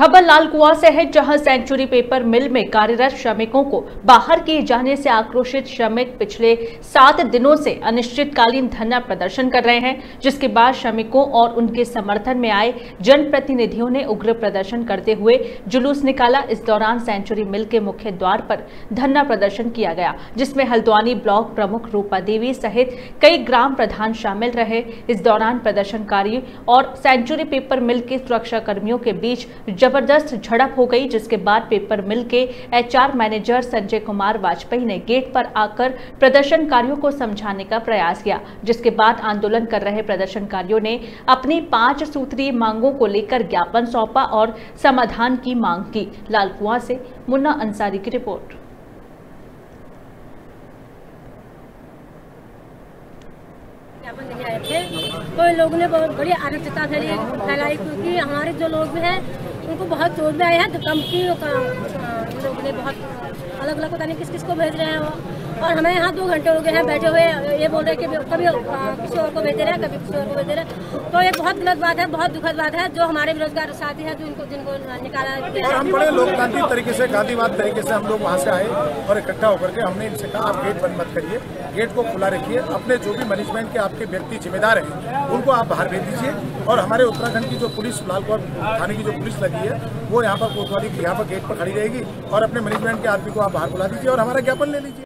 खबर लाल कुआ से है, जहाँ सेंचुरी पेपर मिल में कार्यरत श्रमिकों को बाहर किए जाने से आक्रोशित श्रमिक पिछले सात दिनों से अनिश्चितकालीन धरना प्रदर्शन कर रहे हैं, जिसके बाद श्रमिकों और उनके समर्थन में आए जनप्रतिनिधियों ने उग्र प्रदर्शन करते हुए जुलूस निकाला। इस दौरान सेंचुरी मिल के मुख्य द्वार पर धरना प्रदर्शन किया गया, जिसमें हल्द्वानी ब्लॉक प्रमुख रूपा देवी सहित कई ग्राम प्रधान शामिल रहे। इस दौरान प्रदर्शनकारी और सेंचुरी पेपर मिल के सुरक्षा कर्मियों के बीच ज़बरदस्त झड़प हो गई, जिसके बाद पेपर मिल के एचआर मैनेजर संजय कुमार वाजपेयी ने गेट पर आकर प्रदर्शनकारियों को समझाने का प्रयास किया, जिसके बाद आंदोलन कर रहे प्रदर्शनकारियों ने अपनी पाँच सूत्रीय मांगों को लेकर ज्ञापन सौंपा और समाधान की मांग की। लालकुआ से मुन्ना अंसारी की रिपोर्ट। ज्ञापन देने आए थे। तो इन लोगों ने बहुत बड़ी आरक्षता फैली फैलाई क्योंकि हमारे जो लोग हैं, उनको बहुत चोट में आए हैं कंपनी का बहुत अलग अलग पता नहीं किस किस को भेज रहे हैं वो। और हमें यहाँ दो घंटे हो गए हैं बैठे हुए, ये बोल रहे हैं कि कभी किसी और को भेज रहे हैं, कभी किसी और को भेज रहे हैं। तो ये बहुत गलत बात है, बहुत दुखद बात है, जो हमारे बेरोजगार साथी हैं, जो इनको, जिनको निकाला और हम बड़े लोकतांत्रिक तरीके से, गांधीवाद तरीके से हम लोग वहाँ से आए और इकट्ठा होकर के हमने इनसे कहा, आप गेट बंद मत करिए, गेट को खुला रखिए, अपने जो भी मैनेजमेंट के आपके व्यक्ति जिम्मेदार हैं, उनको आप बाहर भेज दीजिए। और हमारे उत्तराखंड की जो पुलिस, लालकोट थाने की जो पुलिस लगी है, वो यहाँ पर कोतवाली, यहाँ पर गेट पर खड़ी रहेगी और अपने मैनेजमेंट के आदमी को आप बाहर बुला दीजिए और हमारा ज्ञापन ले लीजिए।